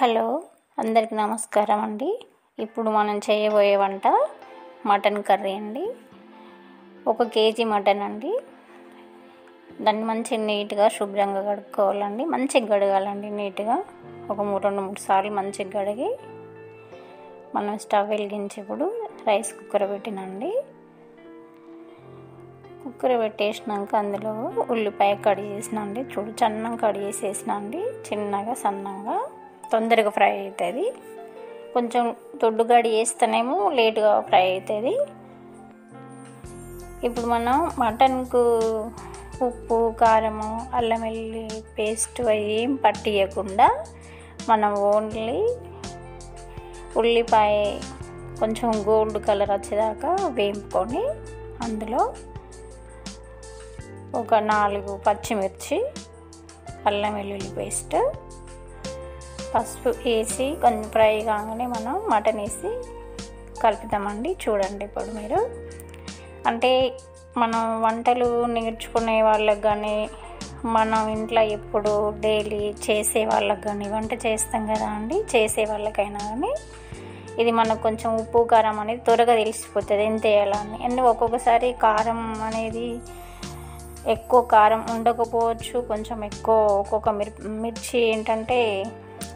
Hello అందరికి నమస్కారం అండి. ఇప్పుడు మనం చేయబోయే వంట మటన్ కర్రీ అండి. ఒక కేజీ మటన్ అండి. దాన్ని మంచిగా నీట్గా శుభ్రంగా కడుక్కోవాలండి. మంచిగా కడగాలండి నీట్గా. ఒక మూడు రెండు మూడు సార్లు మంచిగా కడిగి మనం స్టవ్ వెలిగించి ఇప్పుడు రైస్ కుక్కర్ పెట్టినండి. కుక్కర్ పెట్టేసినాక అందులో ఉల్లిపాయ కట్ చేసినండి. చూడు చన్నం కట్ చేసేసినండి చిన్నగా సన్నగా. తొందరగా ఫ్రై అవుతుంది కొంచెం దొడ్డుగాడి వేస్తేనేమో లేటుగా ఫ్రై అవుతుంది ఇప్పుడు మనం మటన్కు ఉప్పు కారము అల్లం వెల్లి పేస్ట్ ఏం పట్టియకుండా మనం ఓన్లీ ఉల్లిపాయ కొంచెం గోల్డ్ కలర్ వచ్చేదాకా వేపుకొని అందులో ఒక నాలుగు పచ్చిమిర్చి అల్లం వెల్లుల్లి పేస్ట్ పసుపు వేసి కొంచెం ఫ్రై కాగానే మనం మటన్ వేసి కలుపుతామండి. చూడండి ఇప్పుడు మీరు. అంటే మనం వంటలు నేర్చుకునే వాళ్ళకి కానీ మనం ఇంట్లో ఎప్పుడు డైలీ చేసే వాళ్ళకి కానీ వంట చేస్తాం కదా అండి. చేసే వాళ్ళకైనా కానీ ఇది మనకు కొంచెం ఉప్పు కారం అనేది త్వరగా తెలిసిపోతుంది ఎంత వేయాలని. అండ్ ఒక్కొక్కసారి కారం అనేది ఎక్కువ కారం ఉండకపోవచ్చు. కొంచెం ఎక్కువ ఒక్కొక్క మిర్ మిర్చి ఏంటంటే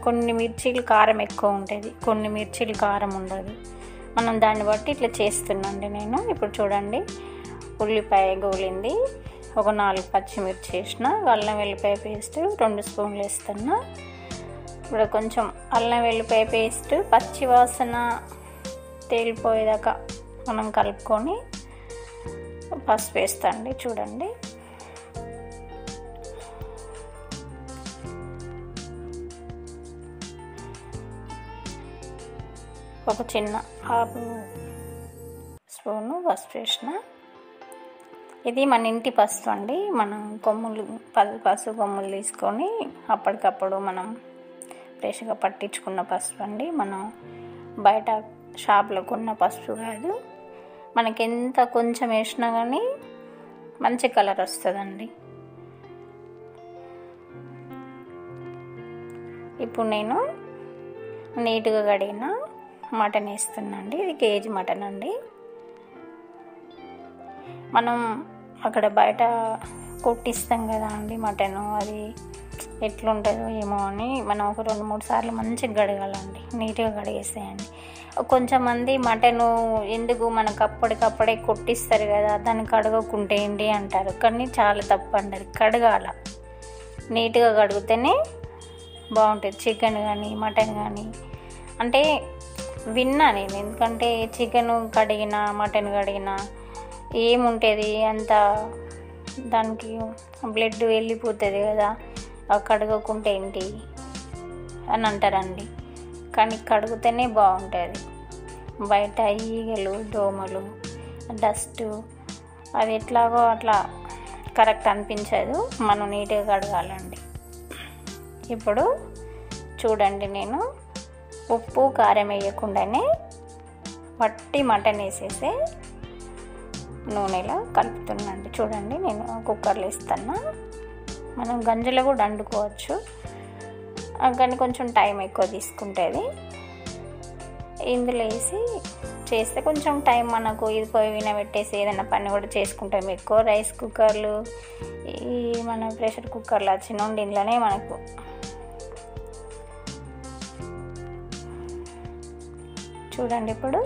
కొన్ని మిర్చీలు కారం ఎక్కువ ఉంటుంది. కొన్ని మిర్చీలు కారం ఉండదు. మనం దాన్ని బట్టి ఇట్లా చేస్తున్నాండి నేను. ఇప్పుడు చూడండి. ఉల్లిపాయ గోలింది. ఒక నాలుగు పచ్చిమిర్చి వేసిన. అల్లం వెల్లిపాయ పేస్ట్ రెండు స్పూన్లు వేస్తున్నా. ఇప్పుడు కొంచెం అల్లం వెల్లిపాయ పేస్ట్ పచ్చి వాసన తేలిపోయేదాకా మనం కలుపుకొని పసుపు వేస్తా అండి. చూడండి. ఒక చిన్న హాఫ్ స్పూను పసుపు వేసిన ఇది మన ఇంటి పసుపు అండి. మనం కొమ్ములు పసుపు కొమ్ములు తీసుకొని అప్పటికప్పుడు మనం ఫ్రెష్గా పట్టించుకున్న పసుపు అండి. మనం బయట షాప్లో కొన్న పసుపు కాదు. మనకి ఎంత కొంచెం వేసినా కానీ మంచి కలర్ వస్తుందండి. ఇప్పుడు నేను నీట్గా కడిగిన మటన్ వేస్తున్నాండి ఇది కేజీ మటన్ అండి. మనం అక్కడ బయట కొట్టిస్తాం కదా అండి మటన్. అది ఎట్లుంటుందో ఏమో అని మనం ఒక రెండు మూడు సార్లు మంచిగా కడగాలండి. నీట్గా కడిగేసేయండి. కొంచెంమంది మటను ఎందుకు మనకు అప్పటికప్పుడే కొట్టిస్తారు కదా దాన్ని కడగకుంటే ఏంటి అంటారు. కానీ చాలా తప్పు అండి అది. కడగాల. నీట్గా కడిగితేనే బాగుంటుంది. చికెన్ కానీ మటన్ కానీ. అంటే విన్నా నేను. ఎందుకంటే చికెన్ కడిగిన మటన్ కడిగిన ఏముంటుంది అంత దానికి బ్లడ్ వెళ్ళిపోతుంది కదా. కడగకుంటే ఏంటి అని అంటారండి. కానీ కడిగితేనే బాగుంటుంది. బయట ఈగలు దోమలు డస్ట్ అది ఎట్లాగో అట్లా కరెక్ట్ అనిపించదు. మనం నీట్గా కడగాలండి. ఇప్పుడు చూడండి నేను. ఉప్పు కారం వేయకుండానే వట్టి మటన్ వేసేసి నూనెలో కలుపుతున్నాండి చూడండి నేను కుక్కర్లో ఇస్తాను మనం గంజలో కూడా వండుకోవచ్చు. కానీ కొంచెం టైం ఎక్కువ తీసుకుంటుంది ఇందులో వేసి చేస్తే కొంచెం టైం మనకు ఇది పోయి వినబెట్టేసి ఏదైనా పని కూడా చేసుకుంటాం ఎక్కువ. రైస్ కుక్కర్లు ఈ మన ప్రెషర్ కుక్కర్లు వచ్చిన ఉండి ఇంట్లోనే మనకు చూడండి ఇప్పుడు.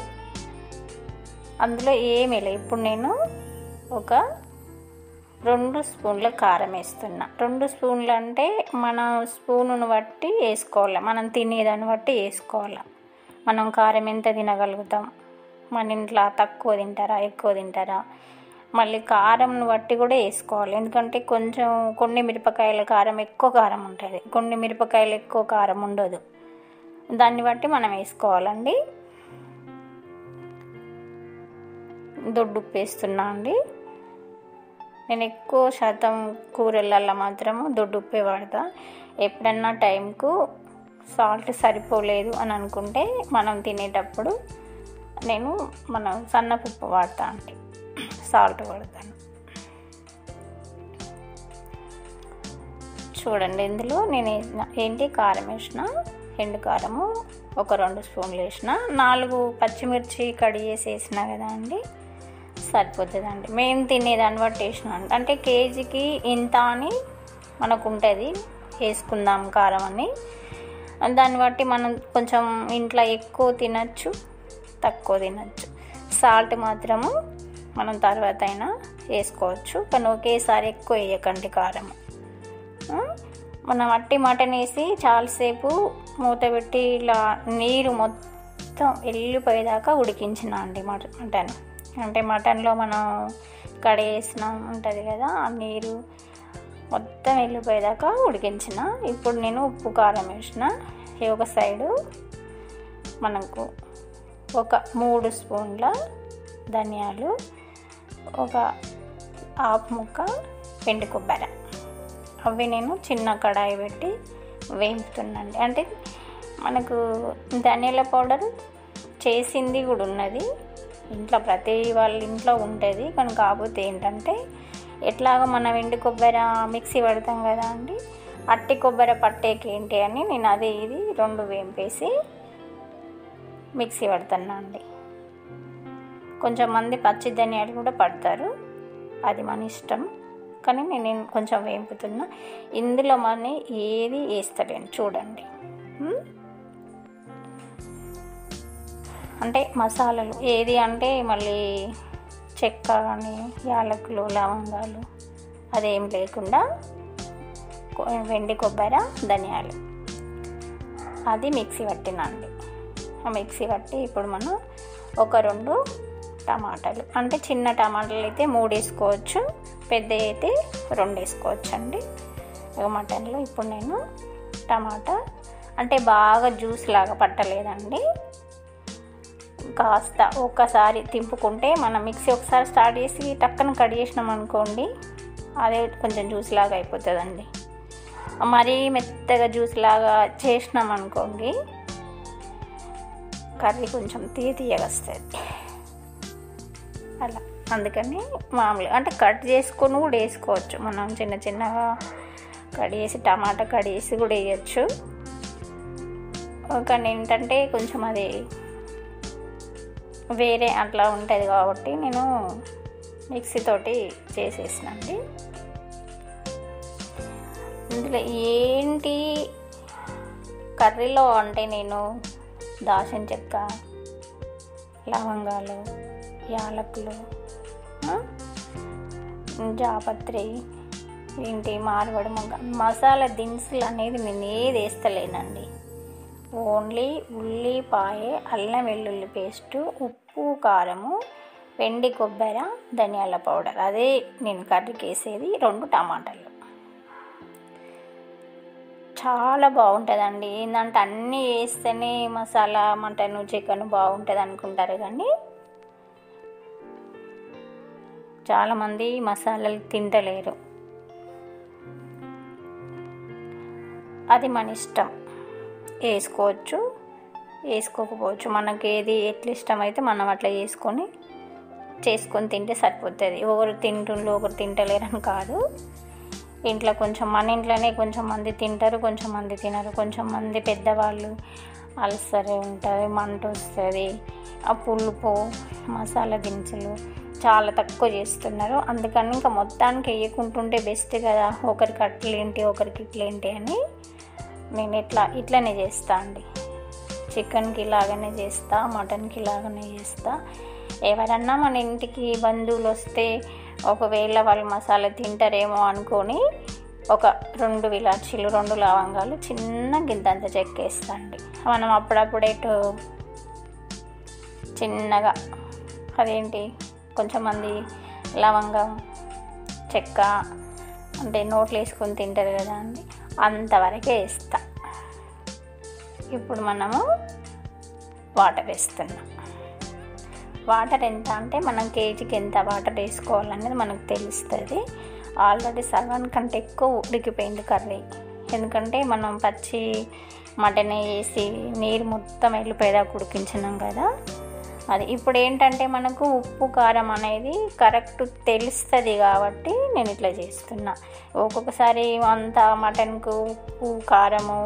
అందులో ఏమీ లేదు. ఇప్పుడు నేను ఒక రెండు స్పూన్ల కారం వేస్తున్నా. రెండు స్పూన్లు అంటే మన స్పూన్ను బట్టి వేసుకోవాలి? మనం తినేదాన్ని బట్టి వేసుకోవాలి? మనం కారం ఎంత తినగలుగుతాం? మన ఇంట్లో తక్కువ తింటారా? ఎక్కువ తింటారా? మళ్ళీ కారంను బట్టి కూడా వేసుకోవాలి. ఎందుకంటే కొంచెం కొన్ని మిరపకాయల కారం ఎక్కువ కారం ఉంటుంది. కొన్ని మిరపకాయలు ఎక్కువ కారం ఉండదు. దాన్ని బట్టి మనం వేసుకోవాలండి. దొడ్డు ఉప్పేస్తున్నా అండి. నేను ఎక్కువ శాతం కూరలల్లో మాత్రము దొడ్డు ఉప్పే వాడతా. ఎప్పుడన్నా టైంకు సాల్ట్ సరిపోలేదు అని అనుకుంటే మనం తినేటప్పుడు నేను మన సన్నపప్పు వాడతా అండి. సాల్ట్ వాడతాను. చూడండి ఇందులో నేను ఏంటి కారం వేసిన ఎండు కారము ఒక రెండు స్పూన్లు వేసిన నాలుగు పచ్చిమిర్చి కడిగేసి వేసిన కదా అండి. సరిపోతుందండి. మేము తినేదాన్ని బట్టి వేసినాం అంటే కేజీకి ఇంత అని మనకు ఉంటుంది వేసుకుందాం కారం అని. దాన్ని బట్టి మనం కొంచెం ఇంట్లో ఎక్కువ తినచ్చు తక్కువ తినచ్చు. సాల్ట్ మాత్రము మనం తర్వాత అయినా వేసుకోవచ్చు. కానీ ఒకేసారి ఎక్కువ వేయకండి కారం. మనం అట్టి మటన్ వేసి చాలాసేపు మూత పెట్టి ఇలా నీరు మొత్తం వెళ్ళిపోయేదాకా ఉడికించిన అండి మట మటన్. అంటే మటన్లో మనం కడేసినాం ఉంటుంది కదా ఆ నీరు మొత్తం వెళ్ళిపోయేదాకా ఉడికించిన. ఇప్పుడు నేను ఉప్పు కారం వేసిన. ఈ ఒక సైడు మనకు ఒక మూడు స్పూన్ల ధనియాలు ఒక ఆపు ముక్క పిండి కొబ్బరి. అవి నేను చిన్న కడాయి పెట్టి వేపుతున్నాండి అంటే మనకు ధనియాల పౌడర్ చేసింది కూడా ఉన్నది. ఇంట్లో ప్రతి వాళ్ళ ఇంట్లో ఉంటుంది కానీ కాకపోతే ఏంటంటే ఎట్లాగో మనం ఎండు కొబ్బరి మిక్సీ పడతాం కదా అండి. అట్టి కొబ్బరి పట్టేకి ఏంటి అని నేను అదే ఇది రెండు వేంపేసి మిక్సీ పడుతున్నా అండి. కొంచెం మంది పచ్చి ధనియాలు కూడా పడతారు. అది మన ఇష్టం. కానీ నేను కొంచెం వేంపుతున్నా. ఇందులో మన ఏది వేస్తలేను. చూడండి. అంటే మసాలాలు. ఏది అంటే మళ్ళీ చెక్క కానీ యాలకులు లవంగాలు అదేం లేకుండా వెండి కొబ్బరి ధనియాలు. అది మిక్సీ పట్టినండి. ఆ మిక్సీ పట్టి ఇప్పుడు మనం ఒక రెండు టమాటాలు. అంటే చిన్న టమాటాలు అయితే మూడు వేసుకోవచ్చు పెద్ద అయితే రెండు వేసుకోవచ్చు అండి మటన్లో ఇప్పుడు నేను టమాటా అంటే బాగా జ్యూస్ లాగా పట్టలేదండి. కాస్త ఒక్కసారి తింపుకుంటే మనం మిక్సీ ఒకసారి స్టార్ట్ చేసి టక్కన కట్ చేసినాం అనుకోండి అదే కొంచెం జ్యూస్ లాగా అయిపోతుందండి. మరీ మెత్తగా జ్యూస్ లాగా చేసినాం అనుకోండి కర్రీ కొంచెం తీయ తీయగా వస్తుంది. అలా అందుకని మామూలుగా అంటే కట్ చేసుకొని కూడా వేసుకోవచ్చు. మనం చిన్న చిన్నగా కట్ చేసి టమాటా కట్ చేసి కూడా వేయచ్చు. కానీ ఏంటంటే కొంచెం అది వేరే అట్లా ఉంటుంది కాబట్టి నేను మిక్సీ తోటి చేసేసినండి ఇందులో ఏంటి కర్రీలో అంటే నేను దాచిన చెక్క లవంగాలు యాలకులు జాపత్రి ఏంటి మార్వడి మొగ్గ మసాలా దినుసులు అనేది నేను ఏది వేస్తలేనండి. ఓన్లీ ఉల్లిపాయ అల్లం వెల్లుల్లి పేస్టు ఉప్పు కారము వెండి కొబ్బరి ధనియాల పౌడర్. అదే నేను కర్రీకి వేసేది రెండు టమాటాలు. చాలా బాగుంటుందండి. ఏంటంటే అన్నీ వేస్తేనే మసాలా మటన్ చికెన్ బాగుంటుంది అనుకుంటారు కానీ చాలామంది మసాలాలు తింటలేరు. అది మన ఇష్టం. వేసుకోవచ్చు. వేసుకోకపోవచ్చు. మనకి ఏది ఎట్లా ఇష్టమైతే మనం అట్లా చేసుకొని చేసుకొని తింటే సరిపోతుంది. ఒకరు తింటుండ్రు ఒకరు తింటలేరని కాదు. ఇంట్లో కొంచెం మన ఇంట్లోనే కొంచెం మంది తింటారు కొంచెం మంది తినరు. కొంచెం మంది పెద్దవాళ్ళు అల్సర్ ఉంటుంది మంట వస్తుంది. ఆ పులుపు మసాలా దినుసులు చాలా తక్కువ చేస్తున్నారు. అందుకని ఇంకా మొత్తానికి వేయకుంటుంటే బెస్ట్ కదా. ఒకరికి అట్లేంటి ఒకరికి ఇట్లేంటి అని నేను ఇట్లా ఇట్లనే చేస్తా అండి. చికెన్కి ఇలాగనే చేస్తా మటన్కి ఇలాగనే చేస్తా. ఎవరన్నా మన ఇంటికి బంధువులు వస్తే ఒకవేళ వాళ్ళు మసాలా తింటారేమో అనుకొని ఒక రెండు విలాచీలు రెండు లవంగాలు చిన్న గింతంత చెక్కేస్తా అండి. మనం అప్పుడప్పుడే ఇటు చిన్నగా అదేంటి కొంచెం మంది లవంగం చెక్క అంటే నోట్లు వేసుకొని తింటారు కదా అండి. అంతవరకే ఇస్తా. ఇప్పుడు మనము వాటర్ వేస్తున్నాం. వాటర్ ఎంత అంటే మనం కేజీకి ఎంత వాటర్ వేసుకోవాలనేది మనకు తెలుస్తుంది. ఆల్రెడీ సగం కంటే ఎక్కువ ఉడికిపోయింది కర్రీ. ఎందుకంటే మనం పచ్చి మటన్ వేసి నీరు మొత్తం వెళ్ళిపోయేదాకా ఉడికించినాం కదా. అది ఇప్పుడు ఏంటంటే మనకు ఉప్పు కారం అనేది కరెక్ట్ తెలుస్తుంది కాబట్టి నేను ఇట్లా చేస్తున్నా. ఒక్కొక్కసారి అంత మటన్కు ఉప్పు కారము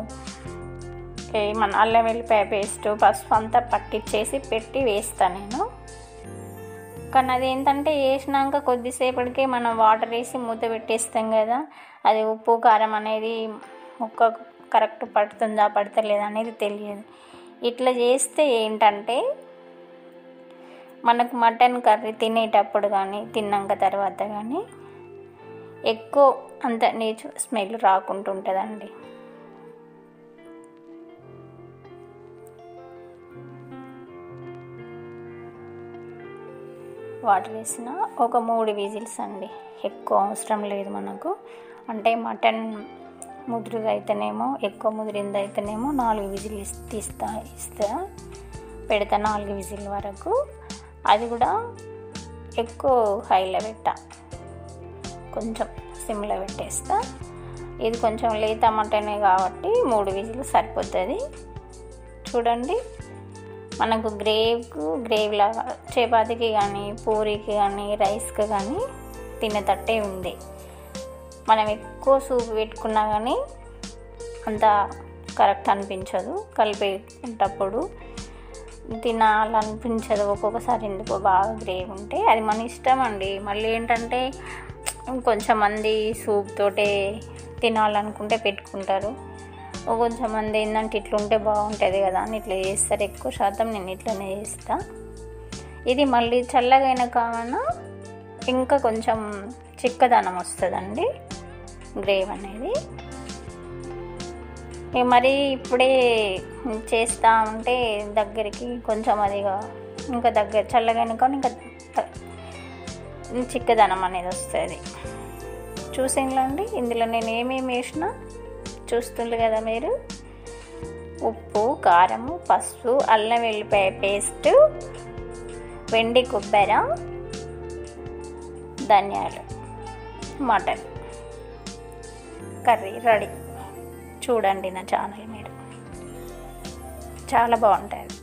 మన అల్లం వెల్లిపాయ పేస్ట్ పసుపు అంతా పట్టించేసి పెట్టి వేస్తాను నేను. కానీ అది ఏంటంటే వేసినాక కొద్దిసేపటికే మనం వాటర్ వేసి మూత పెట్టేస్తాం కదా అది ఉప్పు కారం అనేది ముక్క కరెక్ట్ పడుతుందా పడతలేదా అనేది తెలియదు. ఇట్లా చేస్తే ఏంటంటే మనకు మటన్ కర్రీ తినేటప్పుడు కానీ తిన్నాక తర్వాత కానీ ఎక్కువ అంత నీచు స్మెల్ రాకుంటుంటుందండి. వాటర్ వేసిన ఒక మూడు విజిల్స్ అండి. ఎక్కువ అవసరం లేదు మనకు. అంటే మటన్ ముదురుగా అయితేనేమో ఎక్కువ ముదిరింది అయితేనేమో నాలుగు విజిల్ తీస్తా ఇస్తా. పెడతా నాలుగు విజిల్ వరకు. అది కూడా ఎక్కువ హైలో పెట్టా. కొంచెం సిమ్లో పెట్టేస్తా. ఇది కొంచెం లేత మటనే కాబట్టి మూడు విజిల్ సరిపోతుంది. చూడండి మనకు గ్రేవ్కు గ్రేవ్ లాగా చపాతీకి కానీ పూరికి కానీ రైస్కి కానీ తినేటట్టే ఉంది. మనం ఎక్కువ సూప్ పెట్టుకున్నా కానీ అంత కరెక్ట్ అనిపించదు. కలిపేటప్పుడు తినాలనిపించదు. ఒక్కొక్కసారి ఎందుకో బాగా గ్రేవ్ ఉంటే అది మన ఇష్టం అండి. మళ్ళీ ఏంటంటే కొంచెం మంది సూప్ తోటే తినాలనుకుంటే పెట్టుకుంటారు. కొంచెం మంది ఏంటంటే ఇట్లుంటే బాగుంటుంది కదా అని ఇట్లా చేస్తారు. ఎక్కువ శాతం నేను ఇట్లనే చేస్తా. ఇది మళ్ళీ చల్లగైన కావున ఇంకా కొంచెం చిక్కదనం వస్తుందండి. గ్రేవ్ అనేది. మరి ఇప్పుడే చేస్తూ ఉంటే దగ్గరికి కొంచెం అదిగా ఇంకా దగ్గర చల్లగైన ఇంకా చిక్కదనం అనేది వస్తుంది. చూసేయండి ఇందులో నేను ఏమేమి వేసినా చూస్తుండ్రు కదా మీరు? ఉప్పు కారము పసుపు అల్లం వెల్లిపాయ పేస్ట్ వెండి కొబ్బరి ధనియాలు మటన్ కర్రీ రెడీ. చూడండి నా ఛానల్ మీరు. చాలా బాగుంటుంది